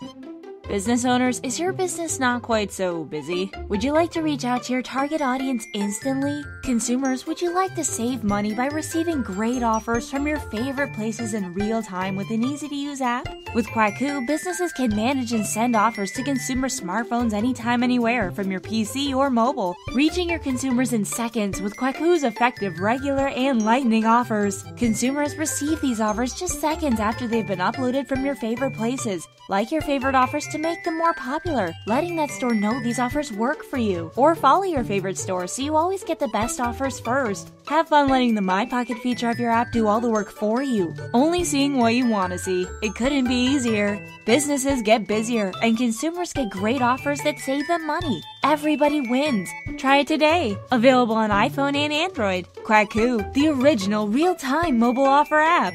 Thank you. Business owners, is your business not quite so busy? Would you like to reach out to your target audience instantly? Consumers, would you like to save money by receiving great offers from your favorite places in real time with an easy to use app? With Qwaqoo, businesses can manage and send offers to consumer smartphones anytime, anywhere from your PC or mobile, reaching your consumers in seconds with Qwaqoo's effective regular and lightning offers. Consumers receive these offers just seconds after they've been uploaded from your favorite places. Like your favorite offers to make them more popular, letting that store know these offers work for you. Or follow your favorite store so you always get the best offers first. Have fun letting the My Pocket feature of your app do all the work for you. Only seeing what you want to see. It couldn't be easier. Businesses get busier, and consumers get great offers that save them money. Everybody wins. Try it today. Available on iPhone and Android. Qwaqoo, the original real-time mobile offer app.